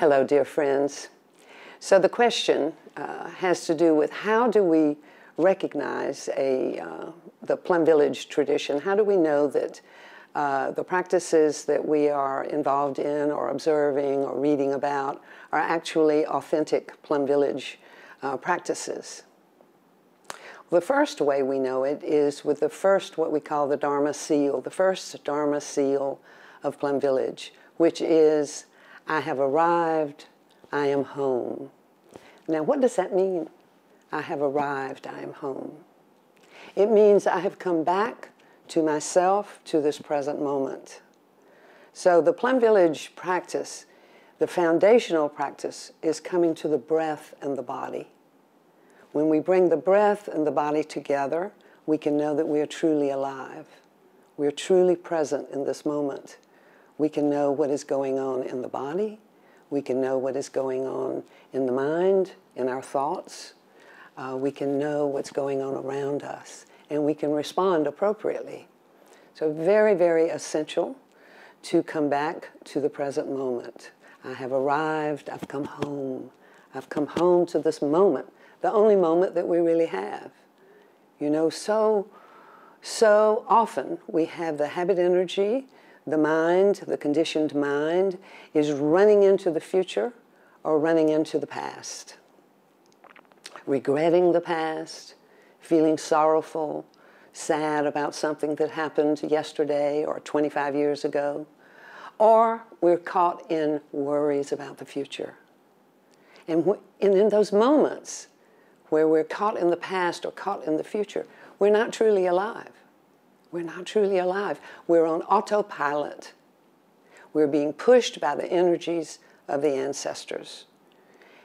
Hello, dear friends. So the question uh, has to do with how do we recognize a, uh, the Plum Village tradition? How do we know that uh, the practices that we are involved in or observing or reading about are actually authentic Plum Village uh, practices? The first way we know it is with the first, what we call the Dharma seal, the first Dharma seal of Plum Village, which is, I have arrived, I am home. Now, what does that mean? I have arrived, I am home. It means I have come back to myself, to this present moment. So the Plum Village practice, the foundational practice, is coming to the breath and the body. When we bring the breath and the body together, we can know that we are truly alive. We are truly present in this moment. We can know what is going on in the body. We can know what is going on in the mind, in our thoughts. Uh, we can know what's going on around us, and we can respond appropriately. So, very, very essential to come back to the present moment. I have arrived, I've come home. I've come home to this moment the only moment that we really have. You know, so, so often we have the habit energy, the mind, the conditioned mind, is running into the future or running into the past. Regretting the past, feeling sorrowful, sad about something that happened yesterday or 25 years ago, or we're caught in worries about the future. And, and in those moments, where we're caught in the past or caught in the future, we're not truly alive. We're not truly alive. We're on autopilot. We're being pushed by the energies of the ancestors.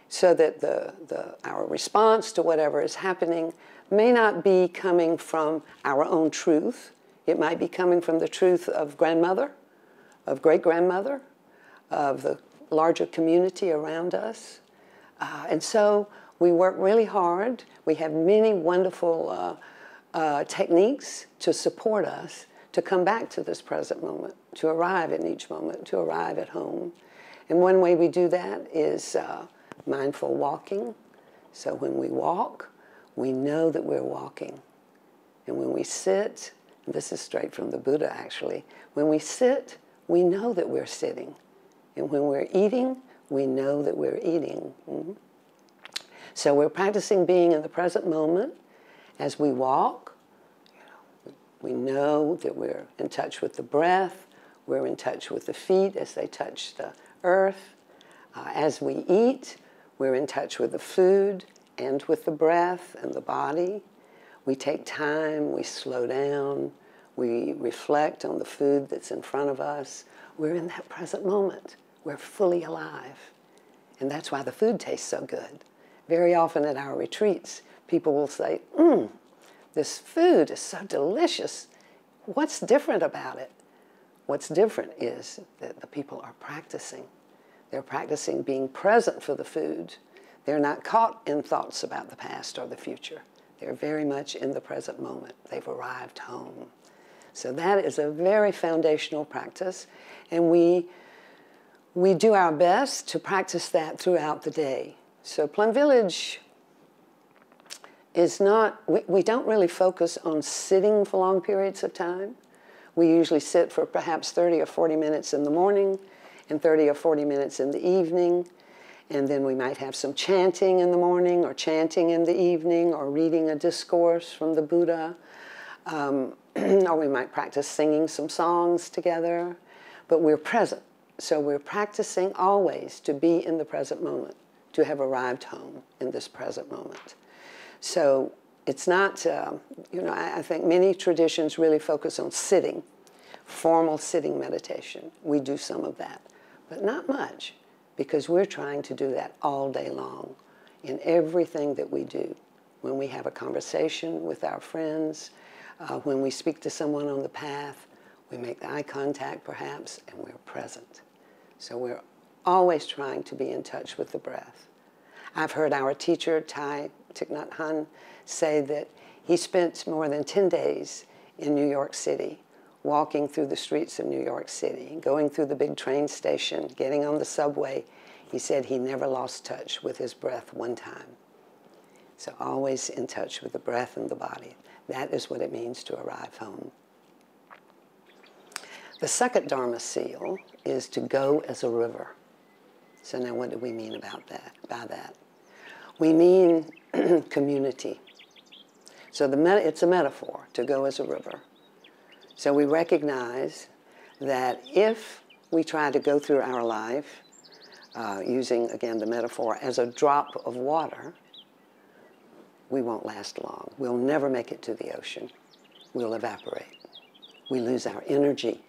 So that the, the, our response to whatever is happening may not be coming from our own truth. It might be coming from the truth of grandmother, of great grandmother, of the larger community around us. Uh, and so we work really hard. We have many wonderful uh, uh, techniques to support us to come back to this present moment, to arrive in each moment, to arrive at home. And one way we do that is uh, mindful walking. So when we walk, we know that we're walking. And when we sit, this is straight from the Buddha actually, when we sit, we know that we're sitting. And when we're eating, we know that we're eating. Mm-hmm. So we're practicing being in the present moment as we walk. we know that we're in touch with the breath. We're in touch with the feet as they touch the earth. Uh, as we eat, we're in touch with the food and with the breath and the body. We take time, we slow down, we reflect on the food that's in front of us. We're in that present moment. We're fully alive. And that's why the food tastes so good very often at our retreats, people will say, Mmm, this food is so delicious. What's different about it? What's different is that the people are practicing. They're practicing being present for the food. They're not caught in thoughts about the past or the future. They're very much in the present moment. They've arrived home. So that is a very foundational practice, and we, we do our best to practice that throughout the day. So Plum Village is not, we, we don't really focus on sitting for long periods of time. We usually sit for perhaps 30 or 40 minutes in the morning and 30 or 40 minutes in the evening. And then we might have some chanting in the morning or chanting in the evening or reading a discourse from the Buddha. Um, or we might practice singing some songs together. But we're present. So we're practicing always to be in the present moment to have arrived home in this present moment. So it's not, uh, you know, I, I think many traditions really focus on sitting, formal sitting meditation. We do some of that, but not much because we're trying to do that all day long in everything that we do. When we have a conversation with our friends, uh, when we speak to someone on the path, we make eye contact perhaps, and we're present. So we're always trying to be in touch with the breath. I've heard our teacher, Thay Thich Nhat Hanh, say that he spent more than 10 days in New York City, walking through the streets of New York City, going through the big train station, getting on the subway. He said he never lost touch with his breath one time. So always in touch with the breath and the body. That is what it means to arrive home. The second Dharma seal is to go as a river. So now what do we mean about that, by that? We mean community. So the it's a metaphor to go as a river. So we recognize that if we try to go through our life uh, using, again, the metaphor as a drop of water, we won't last long. We'll never make it to the ocean. We'll evaporate. We lose our energy.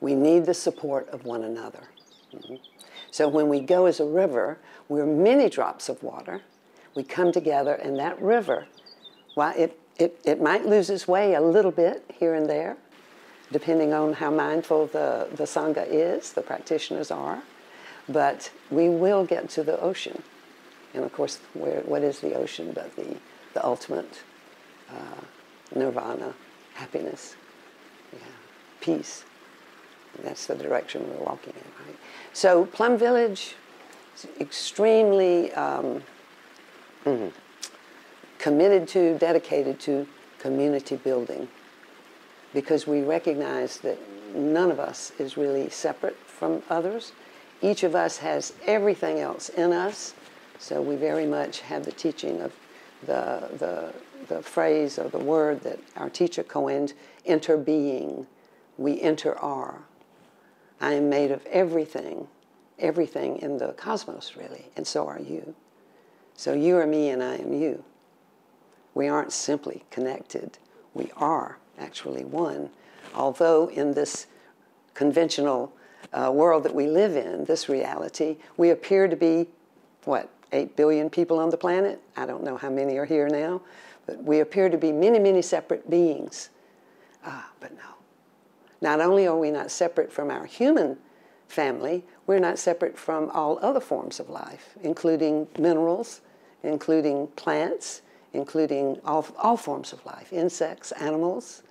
We need the support of one another. Mm-hmm. So when we go as a river, we're many drops of water. We come together, and that river, while it, it, it might lose its way a little bit here and there, depending on how mindful the, the Sangha is, the practitioners are, but we will get to the ocean. And of course, where, what is the ocean but the, the ultimate uh, nirvana, happiness, yeah, peace. That's the direction we're walking in, right? So Plum Village is extremely um, mm-hmm, committed to, dedicated to community building because we recognize that none of us is really separate from others. Each of us has everything else in us so we very much have the teaching of the, the, the phrase or the word that our teacher coined, interbeing. We inter-are. I am made of everything, everything in the cosmos, really, and so are you. So you are me and I am you. We aren't simply connected, we are actually one. Although in this conventional uh, world that we live in, this reality, we appear to be, what, 8 billion people on the planet. I don't know how many are here now, but we appear to be many, many separate beings. Ah, but no. Not only are we not separate from our human family, we're not separate from all other forms of life, including minerals, including plants, including all, all forms of life, insects, animals.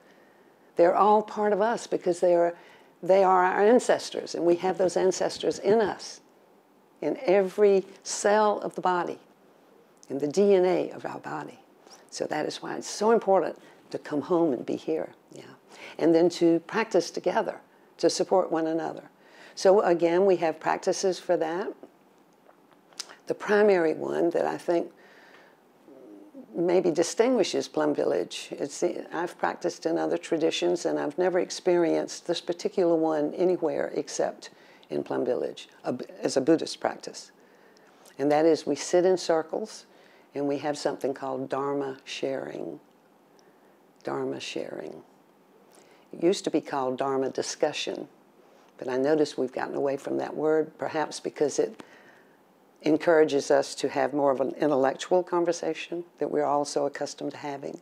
They're all part of us because they are, they are our ancestors, and we have those ancestors in us in every cell of the body, in the DNA of our body. So that is why it's so important to come home and be here. Yeah. And then to practice together, to support one another. So again, we have practices for that. The primary one that I think maybe distinguishes Plum Village. It's the, I've practiced in other traditions and I've never experienced this particular one anywhere except in Plum Village as a Buddhist practice. And that is we sit in circles and we have something called Dharma sharing. Dharma sharing. It used to be called Dharma discussion, but I notice we've gotten away from that word, perhaps because it encourages us to have more of an intellectual conversation that we're all so accustomed to having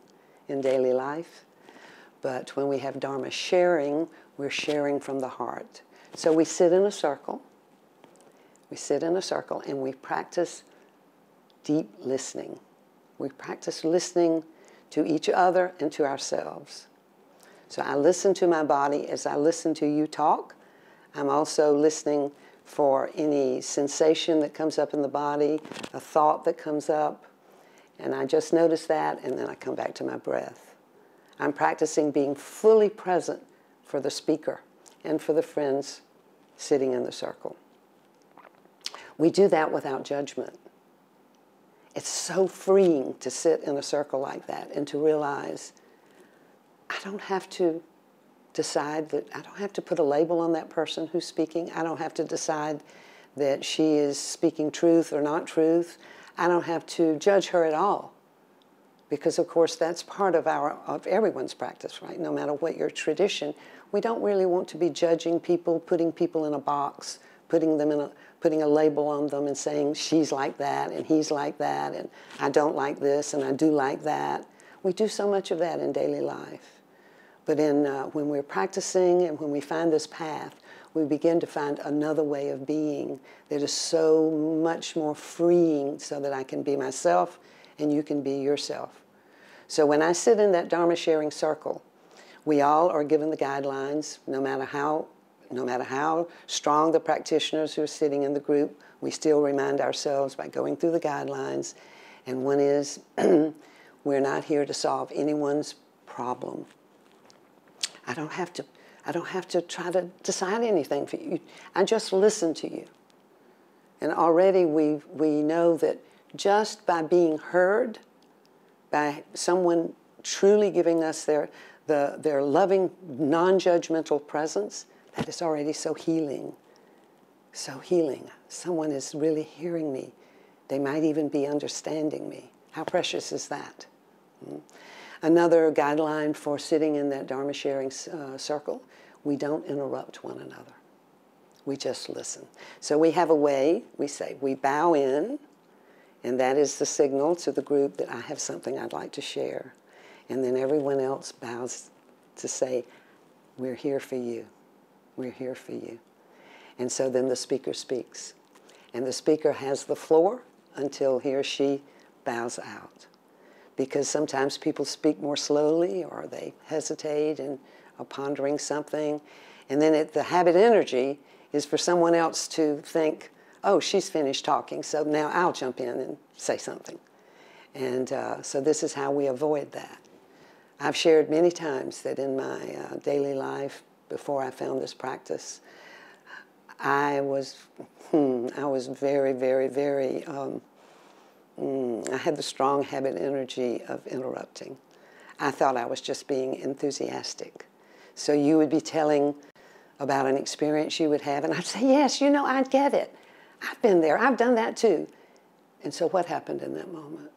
in daily life. But when we have Dharma sharing, we're sharing from the heart. So we sit in a circle. We sit in a circle and we practice deep listening. We practice listening to each other and to ourselves. So I listen to my body as I listen to you talk. I'm also listening for any sensation that comes up in the body, a thought that comes up. And I just notice that and then I come back to my breath. I'm practicing being fully present for the speaker and for the friends sitting in the circle. We do that without judgment. It's so freeing to sit in a circle like that and to realize I don't have to decide that, I don't have to put a label on that person who's speaking. I don't have to decide that she is speaking truth or not truth. I don't have to judge her at all. Because of course that's part of our of everyone's practice, right? No matter what your tradition, we don't really want to be judging people, putting people in a box, putting them in a putting a label on them and saying she's like that and he's like that and I don't like this and I do like that. We do so much of that in daily life. But in uh, when we're practicing and when we find this path, we begin to find another way of being that is so much more freeing so that I can be myself and you can be yourself. So when I sit in that Dharma sharing circle, we all are given the guidelines, no matter how, no matter how strong the practitioners who are sitting in the group, we still remind ourselves by going through the guidelines. And one is, we're not here to solve anyone's problem. I don't have to, I don't have to try to decide anything for you. I just listen to you. And already we, we know that just by being heard, by someone truly giving us their, the, their loving, non judgmental presence, that is already so healing. So healing. Someone is really hearing me. They might even be understanding me. How precious is that? Mm. Another guideline for sitting in that Dharma sharing uh, circle we don't interrupt one another. We just listen. So we have a way, we say, we bow in, and that is the signal to the group that I have something I'd like to share. And then everyone else bows to say, We're here for you. We're here for you. And so then the speaker speaks. And the speaker has the floor until he or she bows out. Because sometimes people speak more slowly or they hesitate and are pondering something. And then it, the habit energy is for someone else to think, oh, she's finished talking, so now I'll jump in and say something. And uh, so this is how we avoid that. I've shared many times that in my uh, daily life, before I found this practice, I was, hmm, I was very, very, very, um, mm, I had the strong habit energy of interrupting. I thought I was just being enthusiastic. So you would be telling about an experience you would have, and I'd say, Yes, you know, I get it. I've been there, I've done that too. And so what happened in that moment?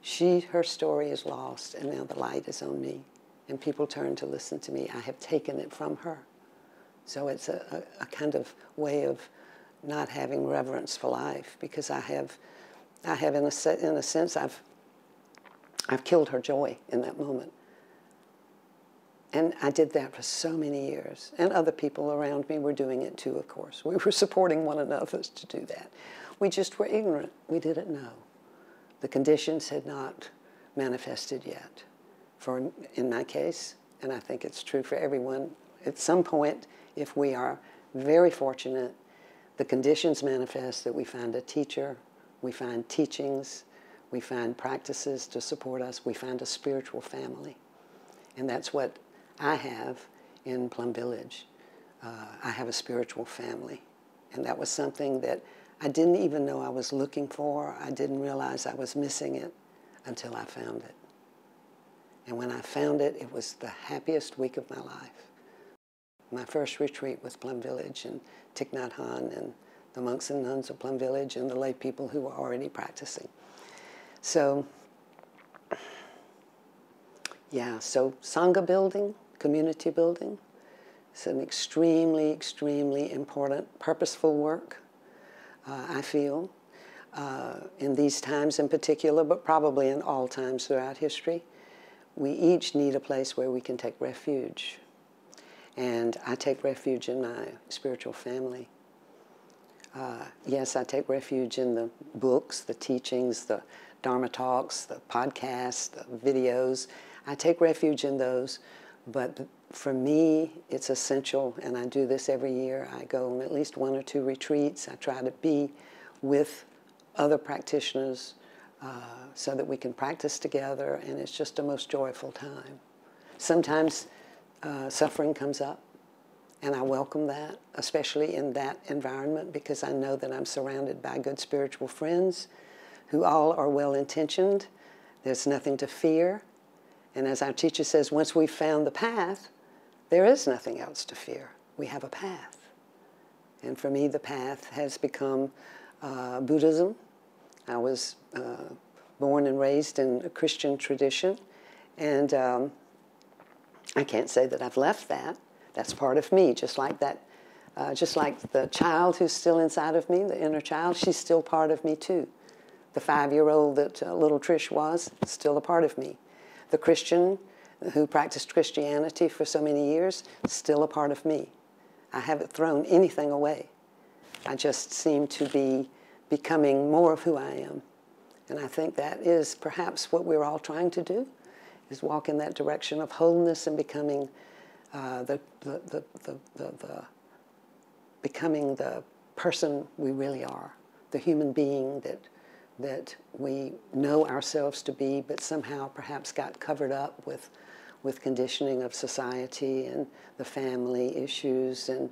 She, her story is lost, and now the light is on me. And people turn to listen to me. I have taken it from her. So it's a, a, a kind of way of not having reverence for life because I have, I have in a, in a sense, I've, I've killed her joy in that moment. And I did that for so many years. And other people around me were doing it too, of course. We were supporting one another to do that. We just were ignorant. We didn't know. The conditions had not manifested yet. For in my case, and I think it's true for everyone, at some point, if we are very fortunate, the conditions manifest that we find a teacher, we find teachings, we find practices to support us, we find a spiritual family. And that's what I have in Plum Village. Uh, I have a spiritual family. And that was something that I didn't even know I was looking for. I didn't realize I was missing it until I found it. And when I found it, it was the happiest week of my life. My first retreat with Plum Village and Thich Nhat Hanh and the monks and nuns of Plum Village and the lay people who were already practicing. So, yeah, so Sangha building, community building, it's an extremely, extremely important, purposeful work uh, I feel, uh, in these times in particular, but probably in all times throughout history. We each need a place where we can take refuge. And I take refuge in my spiritual family. Uh, yes, I take refuge in the books, the teachings, the Dharma talks, the podcasts, the videos. I take refuge in those, but for me, it's essential, and I do this every year. I go on at least one or two retreats. I try to be with other practitioners uh, so that we can practice together, and it's just a most joyful time. Sometimes uh, suffering comes up, and I welcome that, especially in that environment, because I know that I'm surrounded by good spiritual friends who all are well intentioned. There's nothing to fear. And as our teacher says, once we've found the path, there is nothing else to fear. We have a path. And for me, the path has become uh, Buddhism. I was uh, born and raised in a Christian tradition, and um, I can't say that I've left that. That's part of me, just like that. Uh, just like the child who's still inside of me, the inner child, she's still part of me too. The five-year-old that uh, little Trish was, still a part of me. The Christian who practiced Christianity for so many years, still a part of me. I haven't thrown anything away. I just seem to be becoming more of who I am. And I think that is perhaps what we're all trying to do, is walk in that direction of wholeness and becoming the, the, the, the, the becoming the person we really are, the human being that, that we know ourselves to be, but somehow perhaps got covered up with, with conditioning of society and the family issues and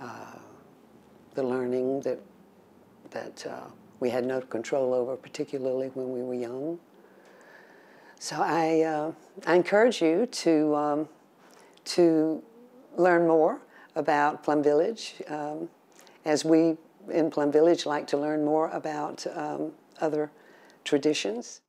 uh, the learning that, that uh, we had no control over, particularly when we were young. So I, uh, I encourage you to, um, to learn more about Plum Village, um, as we in Plum Village like to learn more about um, other traditions.